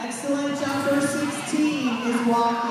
Excellent job. Number 16 is walking.